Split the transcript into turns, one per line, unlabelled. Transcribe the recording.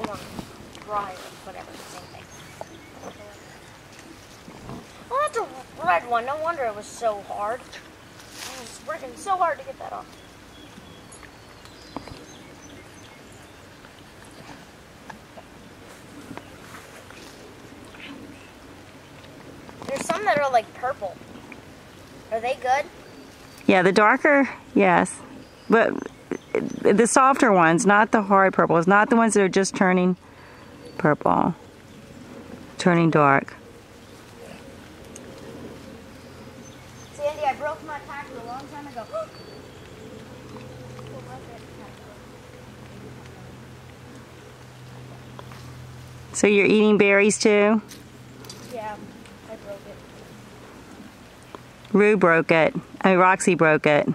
one dry or whatever, same thing. Oh, that's a red one. No wonder it was so hard. It was working so hard to get that off. There's some that are like purple. Are they good?
Yeah, the darker, yes. But the softer ones, not the hard purples, not the ones that are just turning purple, turning dark.
Sandy, I broke my pack a long time ago.
So you're eating berries too?
yeah, I broke it.
Rue broke it. I mean, Roxy broke it.